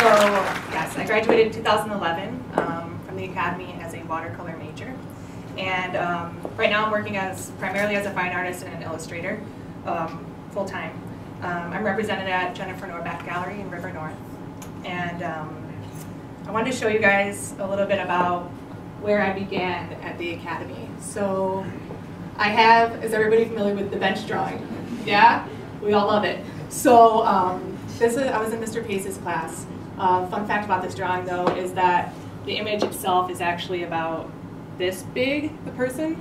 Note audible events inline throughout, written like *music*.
So, yes, I graduated in 2011 um, from the Academy as a watercolor major. And um, right now I'm working as primarily as a fine artist and an illustrator, um, full-time. Um, I'm represented at Jennifer Norback Gallery in River North. And um, I wanted to show you guys a little bit about where I began at the Academy. So I have, is everybody familiar with the bench drawing? Yeah? We all love it. So um, this is, I was in Mr. Pace's class. Uh, fun fact about this drawing though is that the image itself is actually about this big, the person,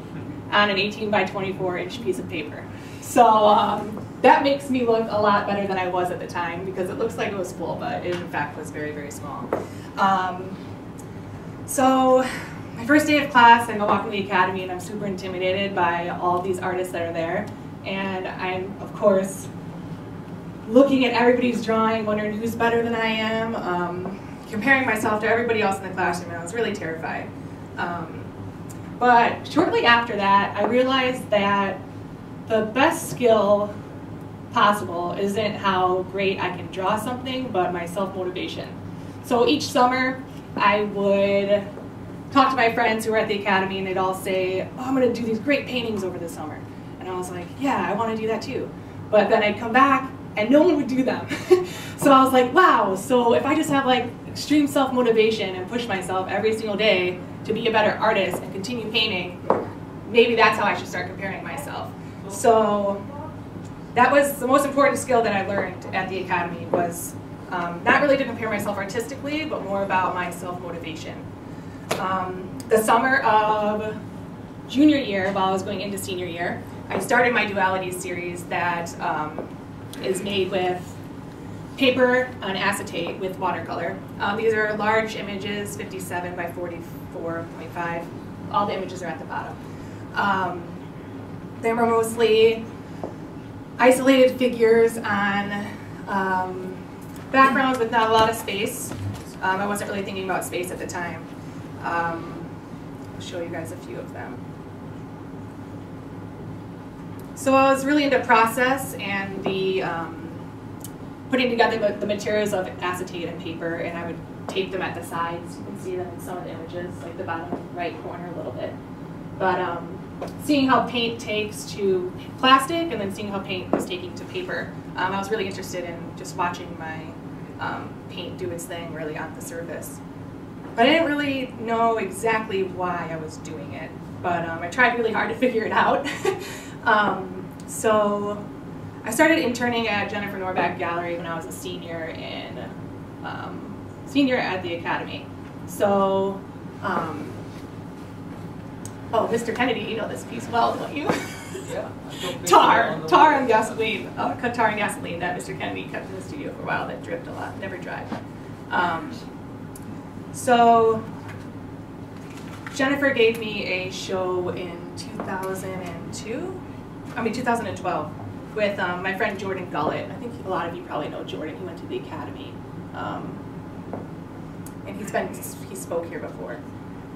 on an 18 by 24 inch piece of paper. So um, that makes me look a lot better than I was at the time because it looks like it was full, but it in fact was very, very small. Um, so my first day of class, I go walking the academy and I'm super intimidated by all these artists that are there. And I'm, of course, looking at everybody's drawing, wondering who's better than I am, um, comparing myself to everybody else in the classroom, and I was really terrified. Um, but shortly after that, I realized that the best skill possible isn't how great I can draw something, but my self-motivation. So each summer, I would talk to my friends who were at the academy and they'd all say, oh, I'm gonna do these great paintings over the summer. And I was like, yeah, I wanna do that too. But then I'd come back and no one would do them. *laughs* so I was like, wow, so if I just have like extreme self-motivation and push myself every single day to be a better artist and continue painting, maybe that's how I should start comparing myself. So that was the most important skill that I learned at the academy was um, not really to compare myself artistically, but more about my self-motivation. Um, the summer of junior year, while I was going into senior year, I started my duality series that um, is made with paper on acetate with watercolor. Um, these are large images, 57 by 44.5. All the images are at the bottom. Um, they were mostly isolated figures on um, backgrounds with not a lot of space. Um, I wasn't really thinking about space at the time. Um, I'll show you guys a few of them. So I was really into process and the um, putting together the materials of acetate and paper, and I would tape them at the sides. You can see them in some of the images, like the bottom right corner a little bit. But um, seeing how paint takes to plastic and then seeing how paint was taking to paper, um, I was really interested in just watching my um, paint do its thing really on the surface. But I didn't really know exactly why I was doing it, but um, I tried really hard to figure it out. *laughs* Um, so I started interning at Jennifer Norback Gallery when I was a senior in um, senior at the academy. So, um, oh, Mr. Kennedy, you know this piece well, don't you? Yeah. *laughs* tar, tar and gasoline, uh, tar and gasoline that Mr. Kennedy kept in the studio for a while that dripped a lot, never dried. Um, so Jennifer gave me a show in 2002 I mean 2012, with um, my friend Jordan Gullett. I think a lot of you probably know Jordan. He went to the academy, um, and he's been he spoke here before.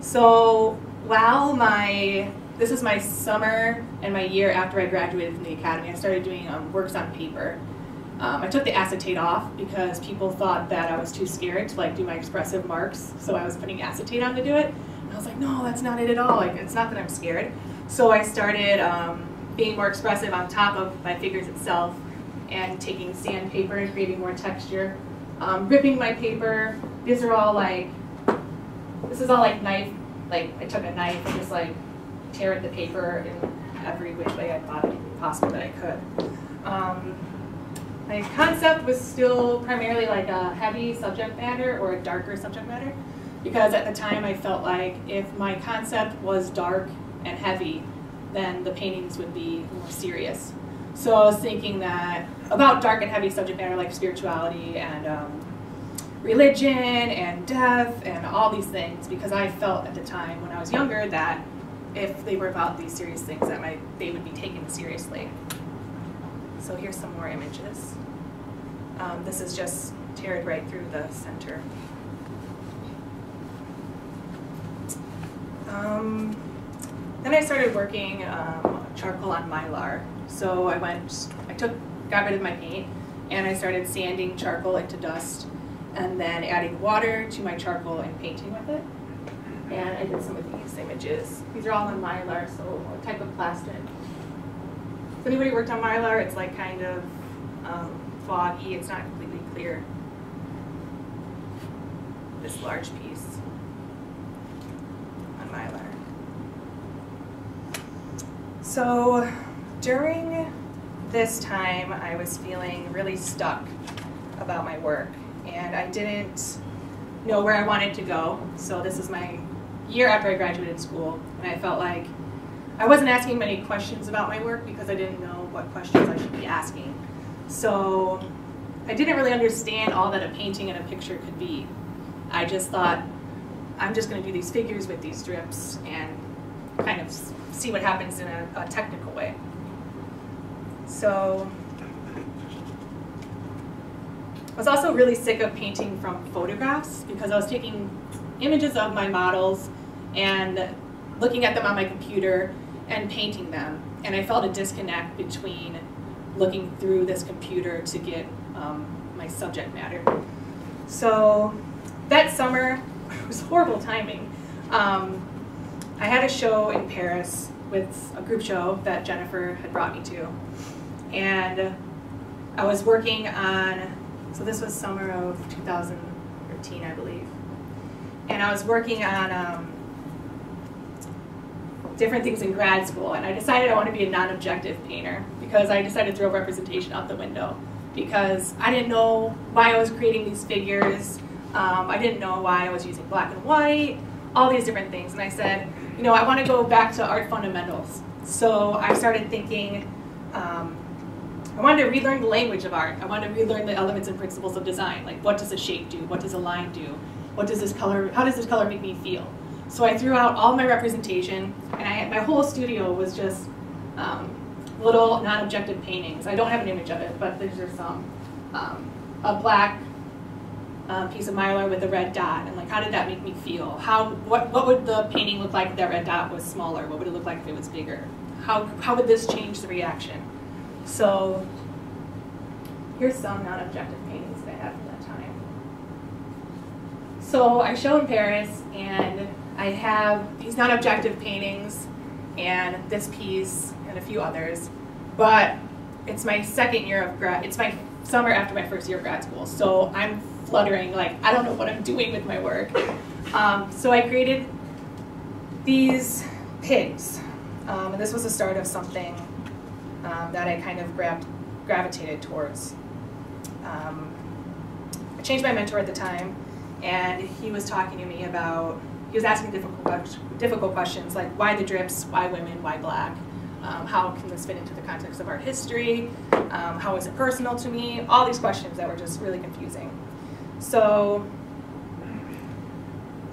So while my this is my summer and my year after I graduated from the academy, I started doing um, works on paper. Um, I took the acetate off because people thought that I was too scared to like do my expressive marks, so I was putting acetate on to do it. And I was like, no, that's not it at all. Like, it's not that I'm scared. So I started um, being more expressive on top of my figures itself and taking sandpaper and creating more texture. Um, ripping my paper, these are all like, this is all like knife, like I took a knife and just like tear at the paper in every which way I thought possible that I could. Um, my concept was still primarily like a heavy subject matter or a darker subject matter because at the time I felt like if my concept was dark and heavy, then the paintings would be more serious. So I was thinking that about dark and heavy subject matter like spirituality and um, religion and death and all these things because I felt at the time when I was younger that if they were about these serious things that might they would be taken seriously. So here's some more images. Um, this is just teared right through the center. Um, then I started working um, charcoal on mylar. So I went, I took, got rid of my paint, and I started sanding charcoal into dust and then adding water to my charcoal and painting with it. And I did some of these images. These are all on Mylar, so a type of plastic. If anybody worked on Mylar? It's like kind of um, foggy, it's not completely clear. This large piece on Mylar. So during this time, I was feeling really stuck about my work, and I didn't know where I wanted to go. So this is my year after I graduated school, and I felt like I wasn't asking many questions about my work because I didn't know what questions I should be asking. So I didn't really understand all that a painting and a picture could be. I just thought, I'm just going to do these figures with these drips and kind of see what happens in a, a technical way. So I was also really sick of painting from photographs because I was taking images of my models and looking at them on my computer and painting them. And I felt a disconnect between looking through this computer to get um, my subject matter. So that summer, *laughs* it was horrible timing. Um, I had a show in Paris with a group show that Jennifer had brought me to. And I was working on, so this was summer of 2013, I believe. And I was working on um, different things in grad school, and I decided I want to be a non-objective painter because I decided to throw representation out the window because I didn't know why I was creating these figures. Um, I didn't know why I was using black and white, all these different things. And I said, you know, I want to go back to art fundamentals. So I started thinking, um, I wanted to relearn the language of art. I wanted to relearn the elements and principles of design. Like what does a shape do? What does a line do? What does this color, how does this color make me feel? So I threw out all my representation and I, my whole studio was just um, little non-objective paintings. I don't have an image of it, but there's just some. Um, a black uh, piece of mylar with a red dot, and like, how did that make me feel? How, what, what would the painting look like if that red dot was smaller? What would it look like if it was bigger? How, how would this change the reaction? So here's some non-objective paintings that I had from that time. So I show in Paris, and I have these non-objective paintings, and this piece, and a few others. But it's my second year of grad, it's my summer after my first year of grad school. So I'm fluttering, like, I don't know what I'm doing with my work. Um, so I created these pigs. Um, and this was the start of something um, that I kind of grabbed, gravitated towards. Um, I changed my mentor at the time, and he was talking to me about, he was asking difficult, difficult questions like why the drips, why women, why black? Um, how can this fit into the context of art history? Um, how is it personal to me? All these questions that were just really confusing. So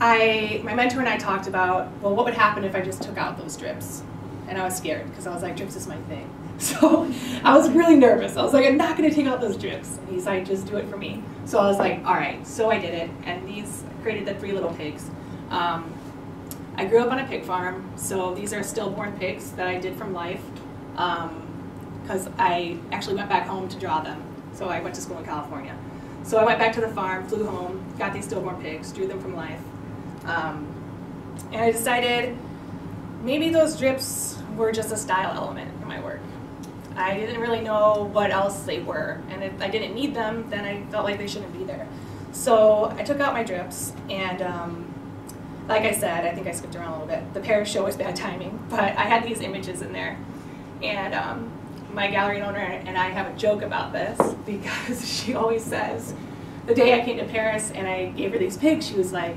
I, my mentor and I talked about, well, what would happen if I just took out those drips? And I was scared because I was like, drips is my thing. *laughs* So I was really nervous. I was like, I'm not going to take out those drips. And he's like, just do it for me. So I was like, all right. So I did it. And these created the three little pigs. Um, I grew up on a pig farm, so these are stillborn pigs that I did from life because um, I actually went back home to draw them. So I went to school in California. So I went back to the farm, flew home, got these stillborn pigs, drew them from life. Um, and I decided maybe those drips were just a style element in my work. I didn't really know what else they were, and if I didn't need them, then I felt like they shouldn't be there. So I took out my drips, and um, like I said, I think I skipped around a little bit. The Paris show was bad timing, *laughs* but I had these images in there. And um, my gallery owner and I have a joke about this *laughs* because she always says, the day I came to Paris and I gave her these pigs, she was like,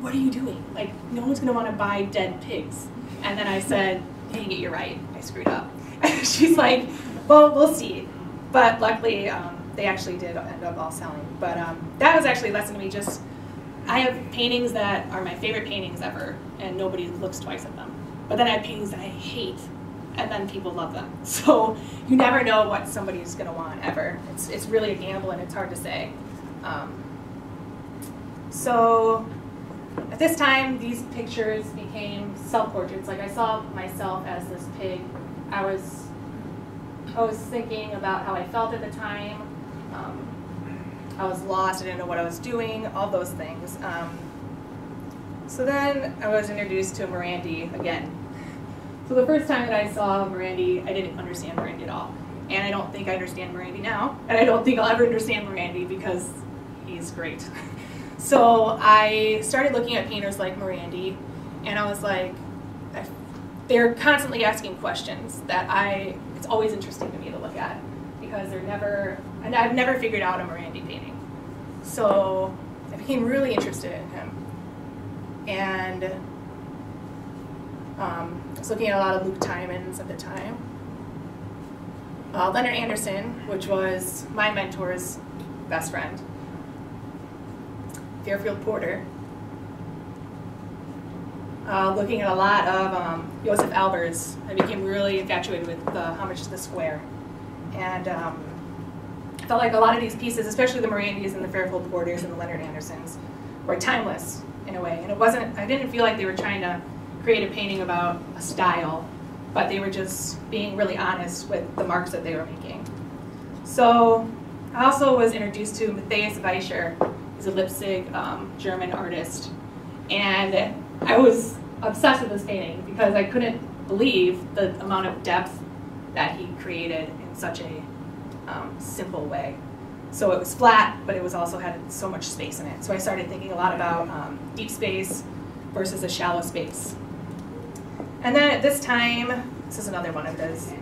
what are you doing? Like, no one's gonna wanna buy dead pigs. And then I said, dang it, you're right, I screwed up. *laughs* And she's like, well, we'll see. But luckily, um, they actually did end up all selling. But um, that was actually a lesson to me just I have paintings that are my favorite paintings ever, and nobody looks twice at them. But then I have paintings that I hate, and then people love them. *laughs* So you never know what somebody's going to want ever. It's, it's really a gamble, and it's hard to say. Um, so at this time, these pictures became self-portraits. Like I saw myself as this pig. I was, I was thinking about how I felt at the time. Um, I was lost, I didn't know what I was doing, all those things. Um, so then I was introduced to Morandi again. So the first time that I saw Morandi, I didn't understand Morandi at all. And I don't think I understand Morandi now, and I don't think I'll ever understand Morandi because he's great. *laughs* so I started looking at painters like Morandi, and I was like, they're constantly asking questions that I, it's always interesting to me to look at because they're never, and I've never figured out a Morandi painting. So I became really interested in him. And um, I was looking at a lot of Luc Tuymans at the time. Uh, Lennart Anderson, which was my mentor's best friend. Fairfield Porter. Uh, looking at a lot of um, Josef Albers, I became really infatuated with the Homage to the Square. And um, felt like a lot of these pieces, especially the Morandis and the Fairfield Porters and the Lennart Andersons, were timeless in a way. And it wasn't, I didn't feel like they were trying to create a painting about a style, but they were just being really honest with the marks that they were making. So I also was introduced to Matthias Weischer. He's a Leipzig um, German artist. And I was obsessed with this painting because I couldn't believe the amount of depth that he created in such a um, simple way. So it was flat, but it was also had so much space in it. So I started thinking a lot about um, deep space versus a shallow space. And then at this time, this is another one of his.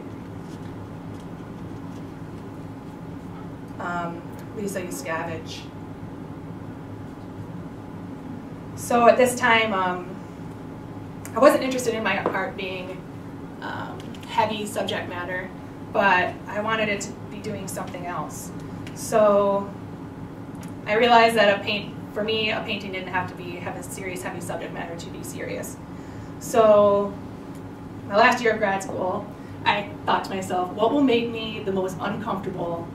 Um, Lisa Yuskavage. So at this time, um, I wasn't interested in my art being um, heavy subject matter, but I wanted it to be doing something else. So I realized that a paint, for me, a painting didn't have to be have a serious, heavy subject matter to be serious. So my last year of grad school, I thought to myself, what will make me the most uncomfortable,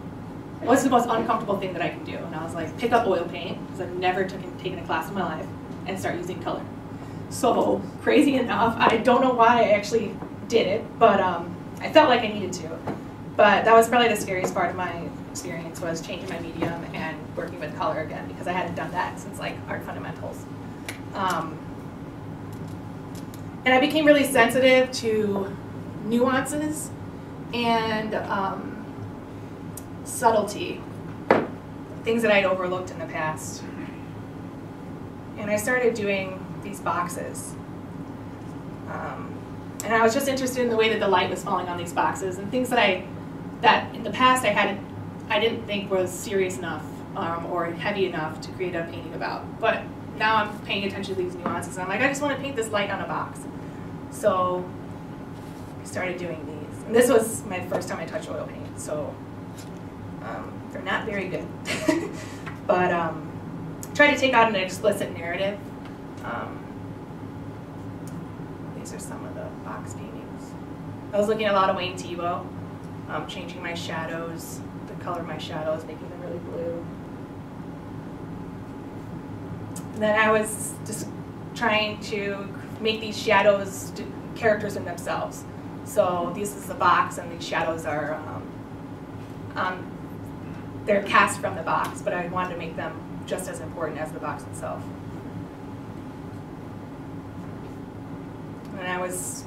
what's the most uncomfortable thing that I can do? And I was like, pick up oil paint, because I've never taken, taken a class in my life, and start using color. So crazy enough, I don't know why I actually did it, but um, I felt like I needed to. But that was probably the scariest part of my experience was changing my medium and working with color again because I hadn't done that since like art fundamentals. Um, and I became really sensitive to nuances and um, subtlety, things that I'd overlooked in the past. And I started doing these boxes. Um, and I was just interested in the way that the light was falling on these boxes and things that I, that in the past I hadn't, I didn't think was serious enough um, or heavy enough to create a painting about. But now I'm paying attention to these nuances I'm like, I just want to paint this light on a box. So I started doing these. And this was my first time I touched oil paint, so um, they're not very good. *laughs* but um, try to take out an explicit narrative um, these are some of the box paintings. I was looking at a lot of Wayne Thiebaud, um, changing my shadows, the color of my shadows, making them really blue. And then I was just trying to make these shadows characters in themselves. So this is the box, and these shadows are um, um, they're cast from the box, but I wanted to make them just as important as the box itself. and I was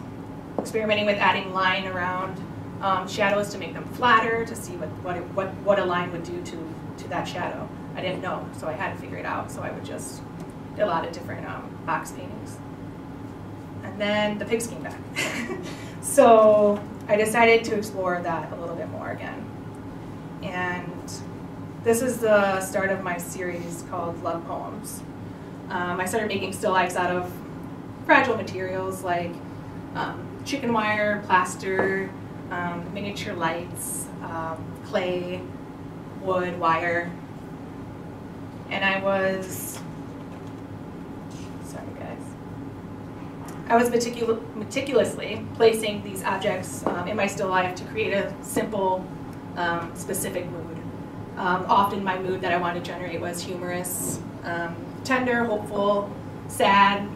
experimenting with adding line around um, shadows to make them flatter, to see what, what, what, what a line would do to, to that shadow. I didn't know, so I had to figure it out. So I would just do a lot of different um, box paintings. And then the pigs came back. *laughs* so I decided to explore that a little bit more again. And this is the start of my series called Love Poems. Um, I started making still lifes out of fragile materials like um, chicken wire, plaster, um, miniature lights, um, clay, wood, wire. And I was, sorry guys, I was meticul meticulously placing these objects um, in my still life to create a simple, um, specific mood. Um, often my mood that I wanted to generate was humorous, tender, hopeful, sad,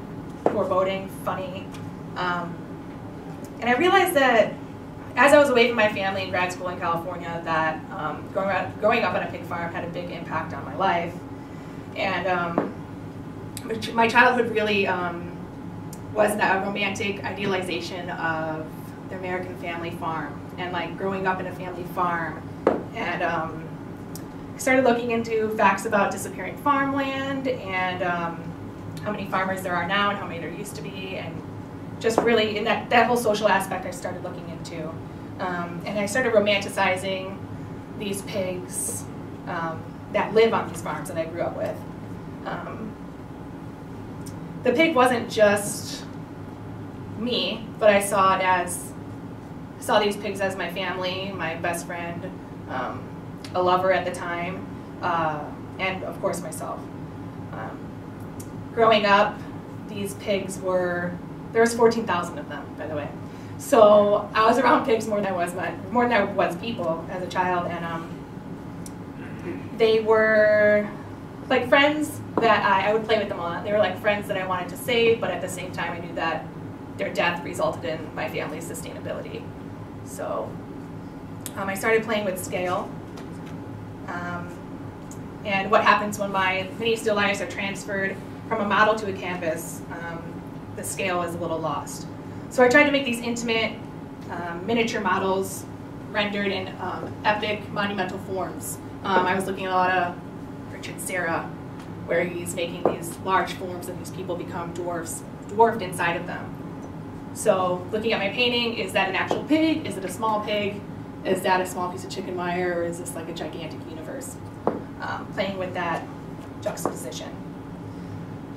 foreboding, funny. Um, and I realized that as I was away from my family in grad school in California, that um, growing, up, growing up on a pig farm had a big impact on my life. And um, my childhood really was a romantic idealization of the American family farm and like growing up in a family farm. And um, started looking into facts about disappearing farmland and um, how many farmers there are now and how many there used to be and just really in that, that whole social aspect I started looking into. Um, and I started romanticizing these pigs um, that live on these farms that I grew up with. Um, the pig wasn't just me, but I saw it as, saw these pigs as my family, my best friend, um, a lover at the time, uh, and of course myself. Um, growing up, these pigs were, there was 14,000 of them, by the way. So I was around pigs more than I was more than I was people as a child, and um, they were like friends that I, I would play with them a lot. They were like friends that I wanted to save, but at the same time, I knew that their death resulted in my family's sustainability. So um, I started playing with scale. Um, and what happens when my mini still lifes are transferred from a model to a canvas, um, the scale is a little lost. So I tried to make these intimate um, miniature models rendered in um, epic monumental forms. Um, I was looking at a lot of Richard Serra, where he's making these large forms and these people become dwarfs, dwarfed inside of them. So looking at my painting, is that an actual pig? Is it a small pig? Is that a small piece of chicken wire, or is this like a gigantic universe? Um, playing with that juxtaposition.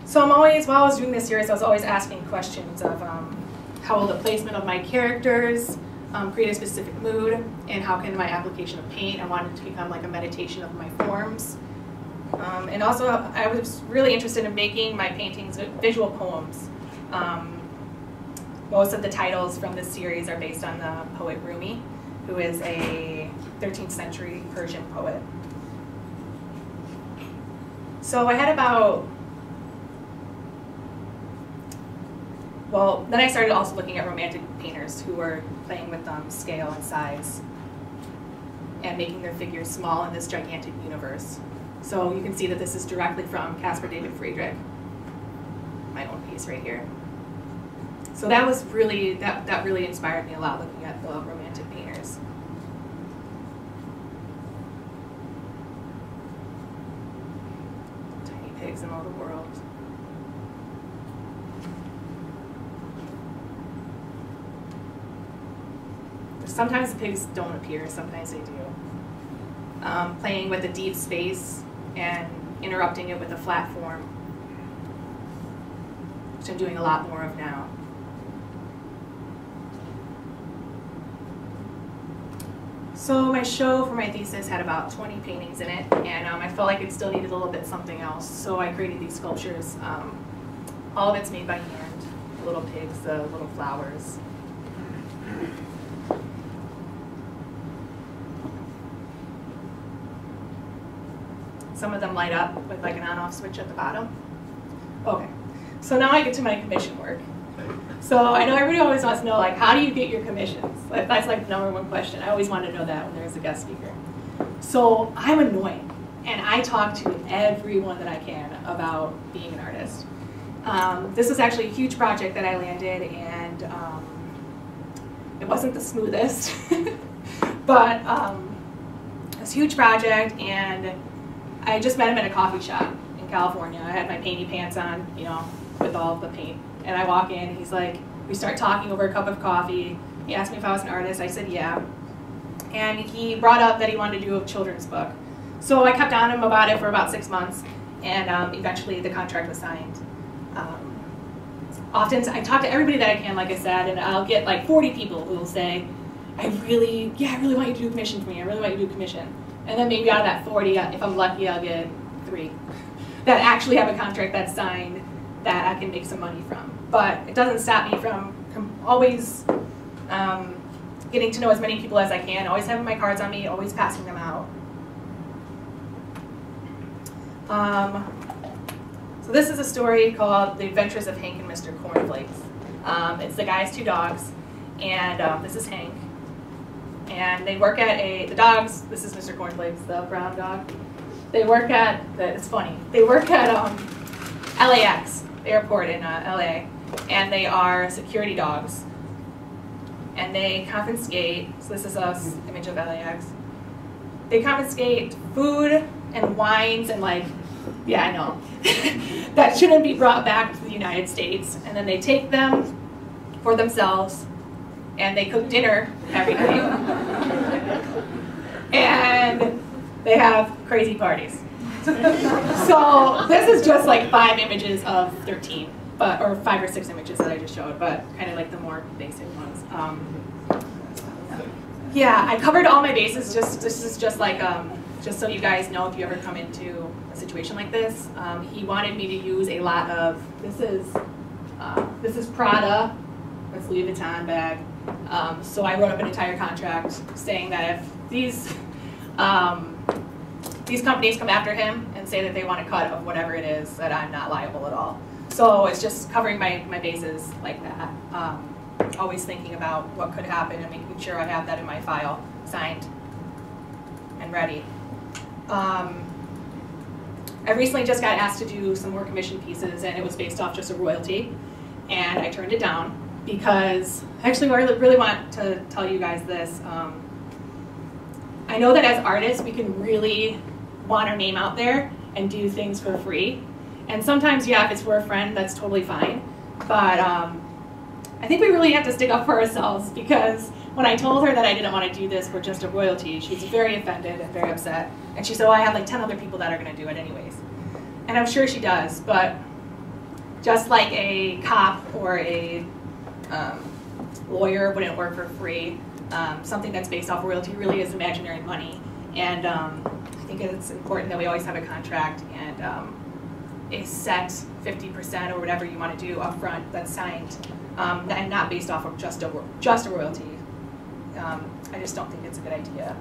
So I'm always, while I was doing this series, I was always asking questions of um, how will the placement of my characters um, create a specific mood, and how can my application of paint, I wanted to become like a meditation of my forms. Um, and also, I was really interested in making my paintings visual poems. Um, most of the titles from this series are based on the poet Rumi, who is a 13th century Persian poet. So I had about, well, then I started also looking at romantic painters who were playing with um, scale and size and making their figures small in this gigantic universe. So you can see that this is directly from Caspar David Friedrich, my own piece right here. So that was really, that, that really inspired me a lot looking at the romantic painters. Tiny pigs in all the world. Sometimes the pigs don't appear, sometimes they do. Um, playing with a deep space and interrupting it with a flat form, which I'm doing a lot more of now. So my show for my thesis had about 20 paintings in it, and um, I felt like it still needed a little bit something else, so I created these sculptures. Um, all of it's made by hand, the little pigs, the little flowers. Some of them light up with like an on-off switch at the bottom. Okay, so now I get to my commission work. So I know everybody always wants to know, like, how do you get your commissions? That's like the number one question. I always want to know that when there's a guest speaker. So I'm annoying, and I talk to everyone that I can about being an artist. Um, this was actually a huge project that I landed, and um, it wasn't the smoothest, *laughs* but um, a huge project, and I just met him at a coffee shop in California. I had my painty pants on, you know, with all the paint and I walk in, he's like, we start talking over a cup of coffee. He asked me if I was an artist. I said, yeah. And he brought up that he wanted to do a children's book. So I kept on him about it for about six months, and um, eventually the contract was signed. Um, often I talk to everybody that I can, like I said, and I'll get like 40 people who will say, I really, yeah, I really want you to do a commission for me. I really want you to do a commission. And then maybe out of that 40, if I'm lucky, I'll get three that actually have a contract that's signed that I can make some money from but it doesn't stop me from always um, getting to know as many people as I can, always having my cards on me, always passing them out. Um, so this is a story called The Adventures of Hank and Mr. Cornflakes. Um, it's the guy's two dogs, and um, this is Hank. And they work at a, the dogs, this is Mr. Cornflakes, the brown dog. They work at, it's funny, they work at um, LAX, the airport in uh, LA, and they are security dogs. And they confiscate, so this is a image of LAX. They confiscate food and wines and like, yeah, I know, *laughs* that shouldn't be brought back to the United States. And then they take them for themselves and they cook dinner every night. and they have crazy parties. *laughs* so this is just like five images of 13, but or five or six images that I just showed, but kind of like the more basic ones. Um, yeah, I covered all my bases. Just this is just like um, just so you guys know if you ever come into a situation like this. Um, he wanted me to use a lot of this is uh, this is Prada, this Louis Vuitton bag. Um, so I wrote up an entire contract saying that if these um, these companies come after him and say that they want a cut of whatever it is, that I'm not liable at all. So it's just covering my, my bases like that. Um, always thinking about what could happen and making sure I have that in my file, signed and ready. Um, I recently just got asked to do some more commission pieces and it was based off just a royalty and I turned it down because actually I really want to tell you guys this. Um, I know that as artists we can really want our name out there and do things for free. And sometimes, yeah, if it's for a friend, that's totally fine. But um, I think we really have to stick up for ourselves because when I told her that I didn't want to do this for just a royalty, she was very offended and very upset. And she said, well, I have like 10 other people that are going to do it anyways. And I'm sure she does, but just like a cop or a um, lawyer wouldn't work for free, um, something that's based off royalty really is imaginary money. And um, I think it's important that we always have a contract and um, a set 50% or whatever you want to do upfront that's signed um, and not based off of just a, just a royalty. Um, I just don't think it's a good idea.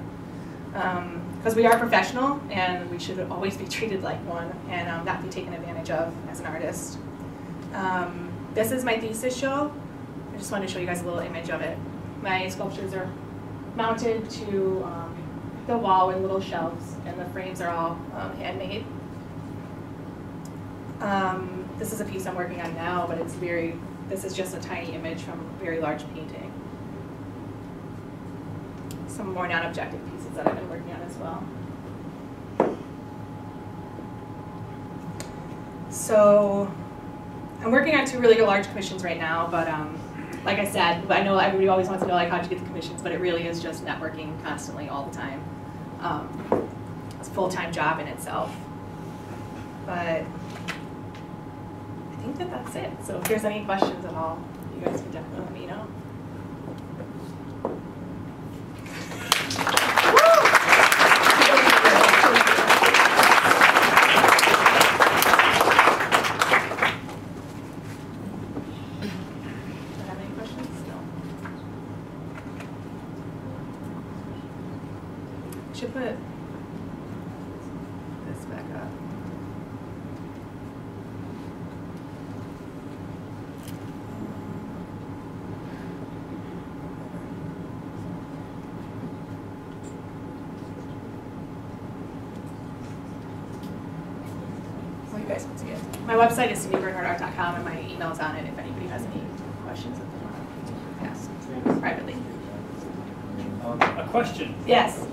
Because um, we are professional and we should always be treated like one and not be taken advantage of as an artist. This is my thesis show. I just wanted to show you guys a little image of it. My sculptures are mounted to the wall in little shelves, and the frames are all um, handmade. Um, this is a piece I'm working on now, but it's very, this is just a tiny image from a very large painting. Some more non-objective pieces that I've been working on as well. So I'm working on two really large commissions right now, but um, like I said, I know everybody always wants to know like how'd you get the commissions, but it really is just networking constantly all the time um, it's a full-time job in itself. But I think that that's it. So if there's any questions at all, you guys can definitely let me know. My website is cindybernhardart.com and my email's on it if anybody has any questions that they want to ask privately. Um, a question. Yes.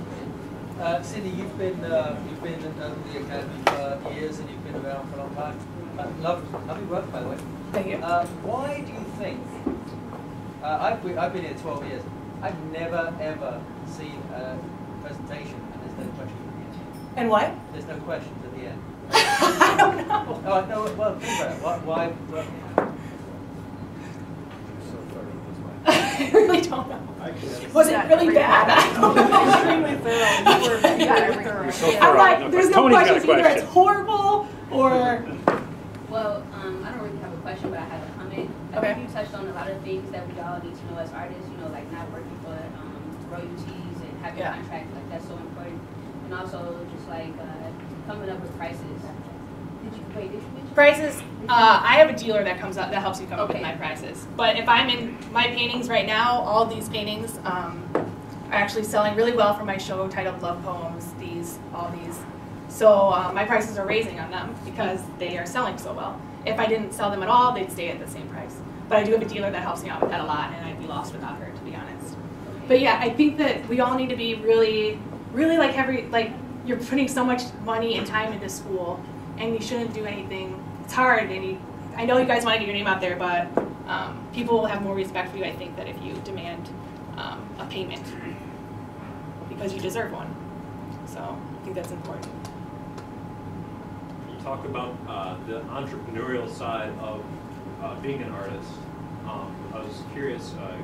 Uh, Cindy, you've been uh, you've been in uh, the academy for years and you've been around for a long time. Uh, love, lovely work, by the way. Thank you. Uh, why do you think? Uh, I've I've been here 12 years. I've never ever seen a presentation and there's no questions at the end. And why? There's no questions at the end. *laughs* I don't know. Oh, no, well, think about it. Why? why, why *laughs* I really don't know. Was it really bad? *laughs* *laughs* Extremely thorough. You were very thorough. I'm like, there's no Tony's got questions either. It's horrible or. Well, um, I don't really have a question, but I have a comment. I Okay. think you touched on a lot of things that we all need to know as artists, you know, like not working for um, royalties and having Yeah. contracts, like that's so important. And also just like uh, coming up with prices. Prices, uh, I have a dealer that comes up, that helps me come up with my prices. But if I'm in my paintings right now, all these paintings, um, are actually selling really well for my show titled Love Poems, these, all these. So uh, my prices are raising on them because they are selling so well. If I didn't sell them at all, they'd stay at the same price. But I do have a dealer that helps me out with that a lot, and I'd be lost without her, to be honest. But yeah, I think that we all need to be really, really like every, like, you're putting so much money and time into school, and you shouldn't do anything. It's hard, and you, I know you guys want to get your name out there, but um, people will have more respect for you, I think, that if you demand um, a payment because you deserve one. So I think that's important. You talk about uh, the entrepreneurial side of uh, being an artist. Um, I was curious, uh,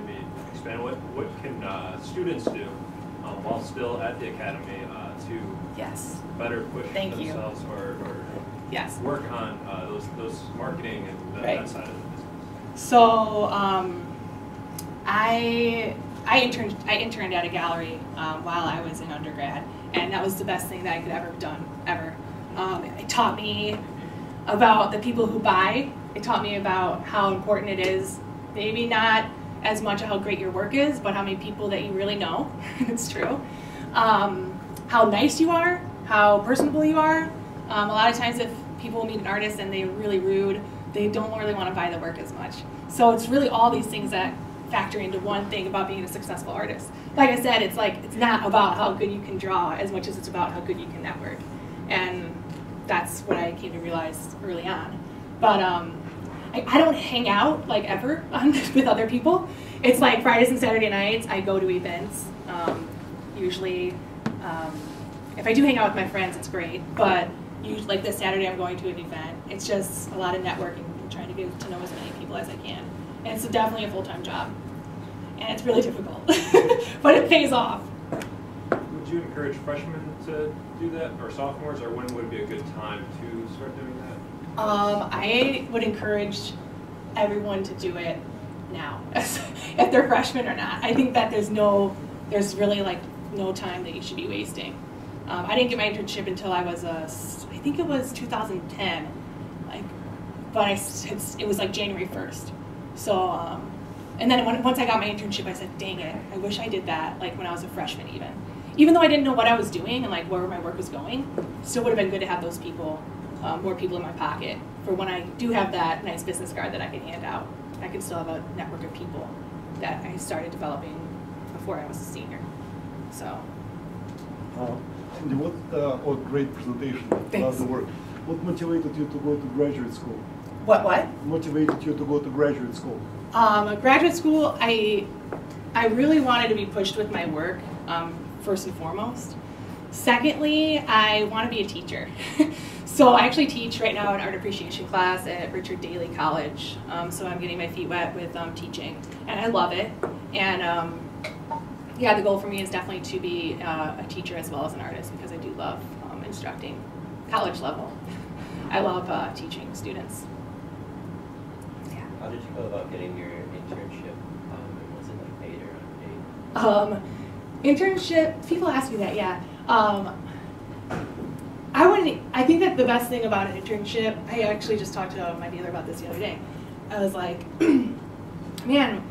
maybe expand what what can uh, students do um, while still at the academy uh, to Yes. better push Thank you. themselves or, or Yes. work on uh, those those marketing and that, Right. that side of the business. So um, I I interned I interned at a gallery um, while I was in undergrad, and that was the best thing that I could ever have done ever. Um, it taught me about the people who buy. It taught me about how important it is. Maybe not as much how great your work is, but how many people that you really know. *laughs* it's true. Um, how nice you are, how personable you are. Um, a lot of times, if people meet an artist and they're really rude, they don't really want to buy the work as much. So it's really all these things that factor into one thing about being a successful artist. Like I said, it's like it's not about how good you can draw as much as it's about how good you can network, and that's what I came to realize early on. But um, I, I don't hang out like ever *laughs* with other people. It's like Fridays and Saturday nights. I go to events. Um, usually, um, if I do hang out with my friends, it's great. But usually, like this Saturday, I'm going to an event. It's just a lot of networking and trying to get to know as many people as I can. And it's definitely a full time job, and it's really difficult, *laughs* but it pays off. Would you encourage freshmen to do that, or sophomores, or when would be a good time to start doing that? Um, I would encourage everyone to do it now, *laughs* if they're freshmen or not. I think that there's no, there's really like no time that you should be wasting. Um, I didn't get my internship until I was a, s- I think it was 2010, like, but I, it was like January 1st. So, um, and then when, once I got my internship, I said, dang it, I wish I did that like when I was a freshman even. Even though I didn't know what I was doing and like where my work was going, still would have been good to have those people, um, more people in my pocket for when I do have that nice business card that I can hand out. I can still have a network of people that I started developing before I was a senior. So, Uh, Andy, what, uh, oh, great presentation, love the work. What motivated you to go to graduate school? what, what? Motivated you to go to graduate school? Um, graduate school, I, I really wanted to be pushed with my work, um, first and foremost. Secondly, I want to be a teacher. *laughs* so I actually teach right now an art appreciation class at Richard Daley College. Um, so I'm getting my feet wet with um, teaching, and I love it. And um, yeah, the goal for me is definitely to be uh, a teacher as well as an artist because I do love um, instructing college level. I love uh, teaching students. Yeah. How did you go about getting your internship? Um, was it like paid or unpaid? Um, internship, people ask me that, yeah. Um, I wouldn't, I think that the best thing about an internship, I actually just talked to my dealer about this the other day. I was like, *clears throat* man,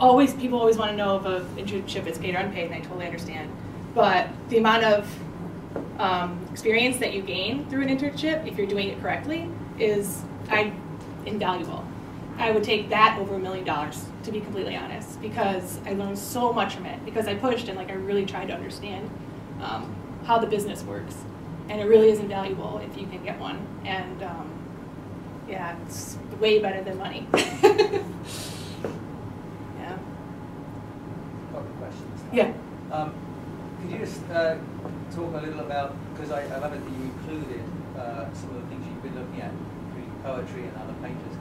always, people always want to know if an internship is paid or unpaid, and I totally understand. But the amount of um, experience that you gain through an internship, if you're doing it correctly, is I, invaluable. I would take that over a million dollars, to be completely honest, because I learned so much from it. Because I pushed and like I really tried to understand um, how the business works, and it really is invaluable if you can get one. And um, yeah, it's way better than money. *laughs* yeah. Couple of questions. Yeah. Um, could you just uh, talk a little about, because I, I love it that you included uh, some of the things you've been looking at, including poetry and other painters.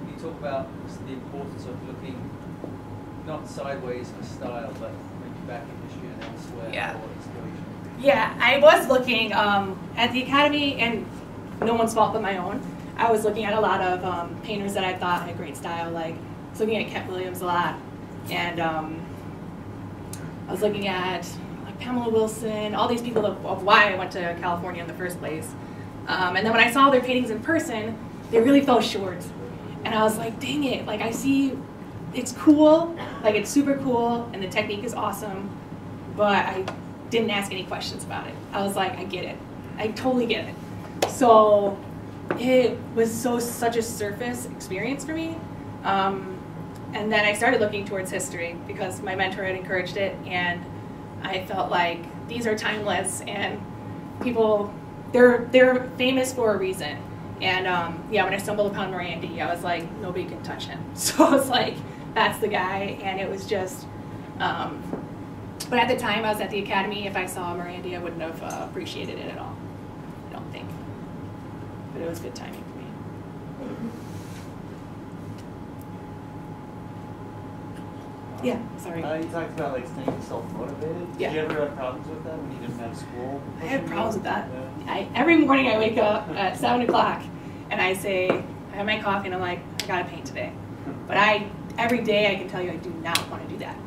Can you talk about the importance of looking not sideways for style, but maybe back in history and elsewhere Yeah. for inspiration? Yeah, I was looking um, at the academy, and no one's fault but my own. I was looking at a lot of um, painters that I thought had great style. Like I was looking at Kent Williams a lot, and um, I was looking at like Pamela Wilson, all these people of, of why I went to California in the first place. Um, and then when I saw their paintings in person, they really fell short, and I was like, dang it! Like I see it's cool, like it's super cool, and the technique is awesome, but I didn't ask any questions about it. I was like, I get it. I totally get it. So it was so such a surface experience for me. Um, and then I started looking towards history because my mentor had encouraged it, and I felt like these are timeless and people they're they're famous for a reason. And um, yeah, when I stumbled upon Morandi, I was like, nobody can touch him. *laughs* So I was like, that's the guy, and it was just. Um, but at the time, I was at the academy. If I saw Morandi, I wouldn't have uh, appreciated it at all. I don't think. But it was good timing for me. Yeah, sorry. Uh, you talked about like staying self-motivated. Yeah. Did you ever have problems with that when you didn't have school? I had problems with that. Yeah. I, every morning I wake up at seven o'clock and I say, I have my coffee and I'm like, I gotta paint today. But I, every day I can tell you I do not want to do that. *laughs*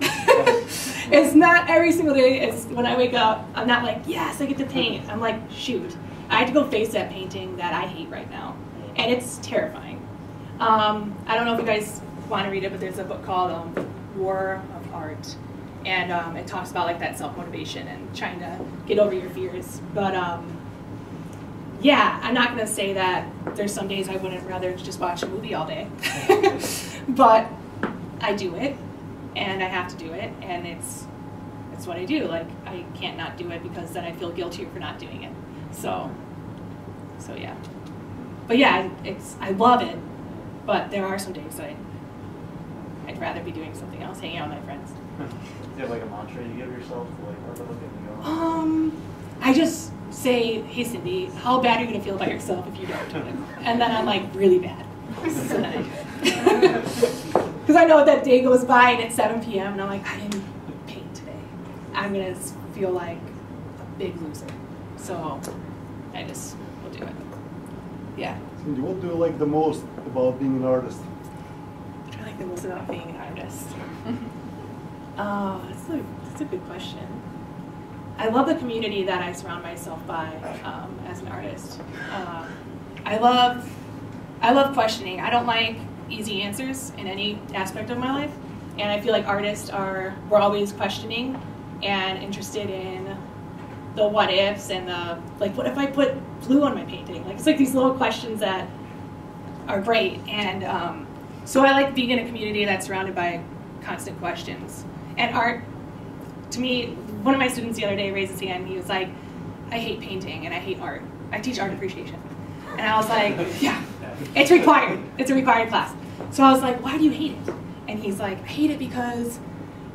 it's not every single day. It's when I wake up, I'm not like, yes, I get to paint. I'm like, shoot, I have to go face that painting that I hate right now. And it's terrifying. Um, I don't know if you guys want to read it, but there's a book called um, War of Art. And um, it talks about like that self-motivation and trying to get over your fears. But um, yeah, I'm not gonna say that there's some days I wouldn't rather just watch a movie all day. *laughs* but I do it and I have to do it and it's it's what I do. Like I can't not do it because then I feel guilty for not doing it. So so yeah. But yeah, it's I love it, but there are some days that I, I'd rather be doing something else, hanging out with my friends. Do you have like a mantra you give yourself like never look at me? Um, I just say, hey Cindy, how bad are you gonna feel about yourself if you don't? *laughs* And then I'm like, really bad. *laughs* So then I do it. Because I know that day goes by and it's 7 p.m. and I'm like, I didn't paint today. I'm gonna feel like a big loser. So I just will do it. Yeah. Cindy, what do you like the most about being an artist? I like the most about being an artist. Oh, *laughs* that's a, that's a good question. I love the community that I surround myself by um, as an artist. Um, I love, I love questioning. I don't like easy answers in any aspect of my life, and I feel like artists are we're always questioning and interested in the what ifs and the like. What if I put blue on my painting? Like it's like these little questions that are great, and um, so I like being in a community that's surrounded by constant questions. And art, to me, one of my students the other day raised his hand. He was like, "I hate painting and I hate art. I teach art appreciation." And I was like, "Yeah, it's required. It's a required class." So I was like, "Why do you hate it?" And he's like, "I hate it because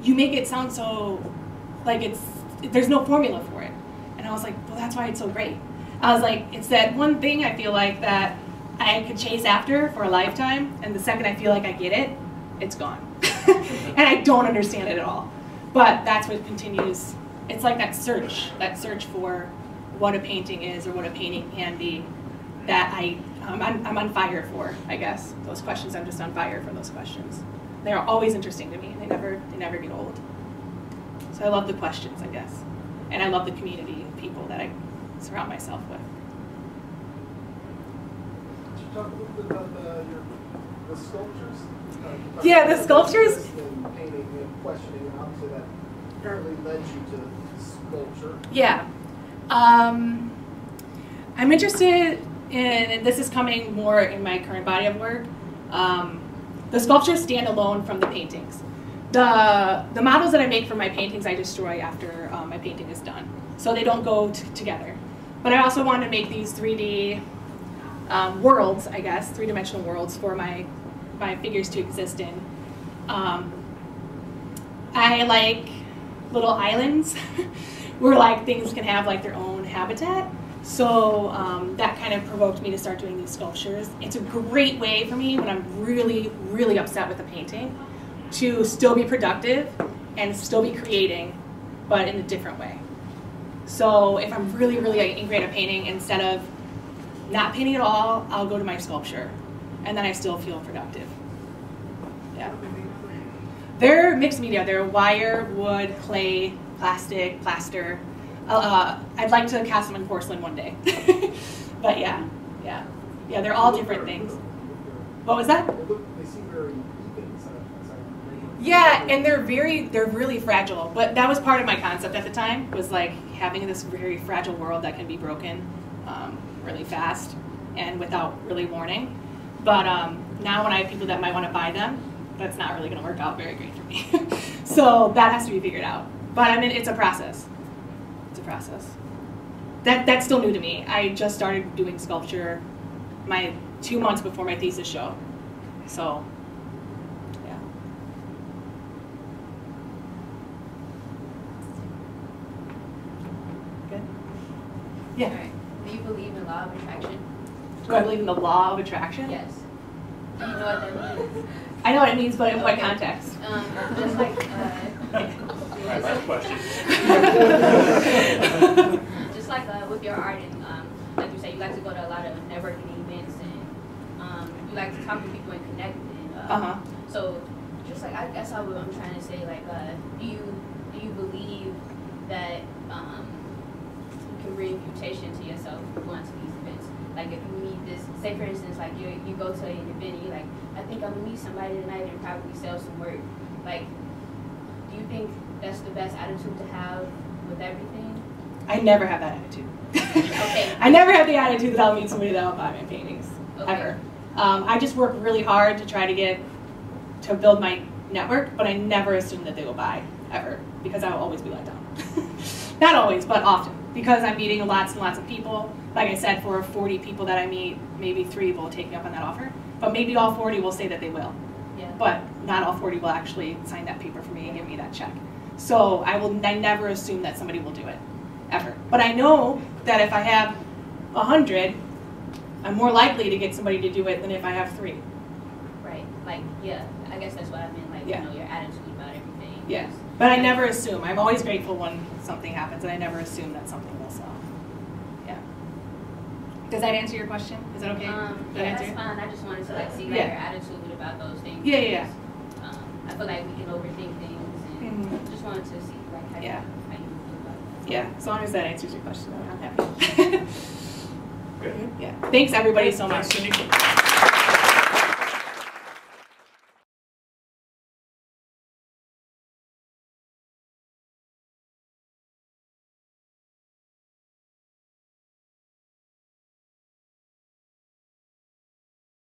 you make it sound so like it's there's no formula for it." And I was like, "Well, that's why it's so great." I was like, "It's that one thing I feel like that I could chase after for a lifetime, and the second I feel like I get it, it's gone. *laughs* and I don't understand it at all. But that's what continues. It's like that search, that search for what a painting is or what a painting can be that I, I'm, I'm on fire for, I guess. Those questions, I'm just on fire for those questions. They're always interesting to me. They never, they never get old. So I love the questions, I guess. And I love the community of people that I surround myself with. Talk a little bit about the, your, the sculptures? Uh, Yeah, the sculptures- painting and questioning, and obviously that apparently led you to sculpture. Yeah. Um, I'm interested in, and this is coming more in my current body of work. Um, the sculptures stand alone from the paintings. The, the models that I make for my paintings I destroy after um, my painting is done. So they don't go t- together. But I also want to make these 3D um, worlds, I guess, three-dimensional worlds for my, my figures to exist in. Um, I like little islands *laughs* where like things can have like their own habitat. So um, that kind of provoked me to start doing these sculptures. It's a great way for me when I'm really, really upset with a painting to still be productive and still be creating, but in a different way. So if I'm really, really angry at a painting, instead of not painting at all, I'll go to my sculpture, and then I still feel productive. Yeah. They're mixed media. They're wire, wood, clay, plastic, plaster. Uh, I'd like to cast them in porcelain one day. *laughs* but yeah, yeah, yeah. They're all different things. What was that? They look, they seem very even, so, so Yeah, and they're very, they're really fragile. But that was part of my concept at the time, was like having this very fragile world that can be broken um, really fast and without really warning. But um, now when I have people that might want to buy them, that's not really going to work out very great for me. *laughs* so that has to be figured out. But I mean, it's a process. It's a process. That that's still new to me. I just started doing sculpture my two months before my thesis show. So, yeah. Good? yeah. Good. Yeah. Alright. Do you believe in law of attraction? Do I believe in the law of attraction? Yes. Do you know what that means? *laughs* I know what it means, but in what context? Um, just like, uh, All right, *laughs* last question. *laughs* just like uh, with your art and um, like you say, you like to go to a lot of networking events and um, you like to talk to people and connect. And, uh, Uh huh. So, just like I guess I would, I'm trying to say, like, uh, do you do you believe that um, you can bring reputation to yourself going to these events? Like, if you meet this, say for instance, like you you go to an event, and you're like, I think I'm gonna meet somebody tonight and probably sell some work. Like, do you think that's the best attitude to have with everything? I never have that attitude. Okay. *laughs* I never have the attitude that I'll meet somebody that will buy my paintings. Okay. Ever. Um, I just work really hard to try to get to build my network, but I never assume that they will buy ever because I will always be let down. *laughs* Not always, but often because I'm meeting lots and lots of people. Like I said, for 40 people that I meet, maybe three will take me up on that offer, but maybe all 40 will say that they will. Yeah. But not all 40 will actually sign that paper for me and give me that check. So I will. I never assume that somebody will do it, ever. But I know that if I have 100, I'm more likely to get somebody to do it than if I have three. Right. Like, yeah. I guess that's what I mean. Like, Yeah. you know, your attitude about everything. Yeah. Is- But I never assume. I'm always grateful when something happens, and I never assume that something will sell. Yeah. Does that answer your question? Is that okay? Um, Did that yeah, answer that's fine. I just wanted to like see like Yeah. your attitude about those things. Yeah, yeah, because, Um, I feel like we can overthink things, and Mhm. just wanted to see like how Yeah. you how you feel about it. Yeah. As long as that answers your question, I'm happy. Good. *laughs* *laughs* yeah. Thanks everybody so much. Cindy.